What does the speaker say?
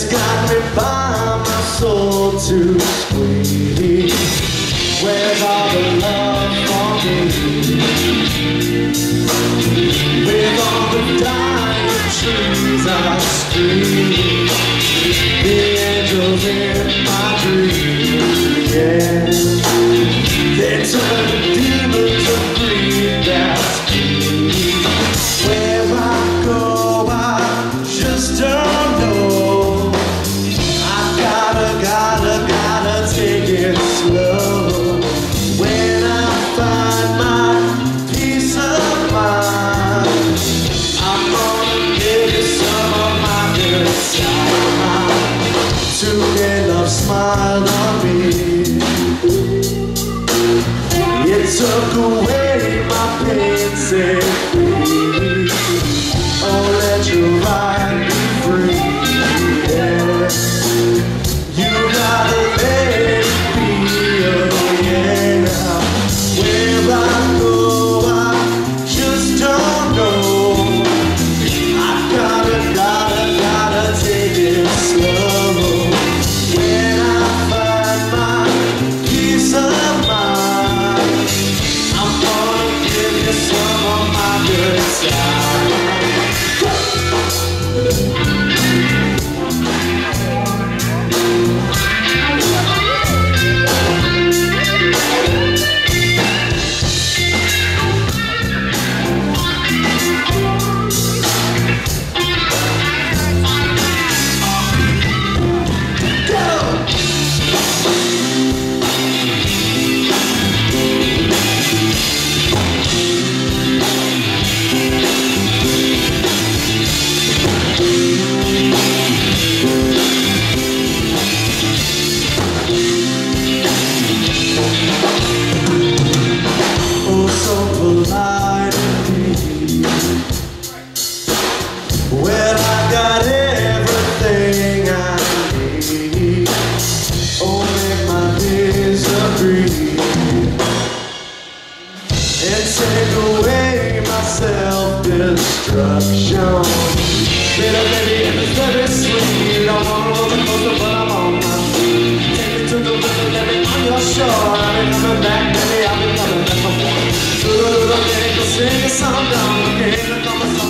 It's got me by my soul to squeeze. Where's all the love for me? With all the dying trees I scream. The angels in my dreams, yeah. Took away my pain, good disagree. And take away my self-destruction. Little baby, in it's very sweet. I wanna roll the coaster, but I'm on my feet. Take me to the river, let me on your shore. I'll be coming back, baby, I'll be coming back for more. I'm gonna go sing a song down again.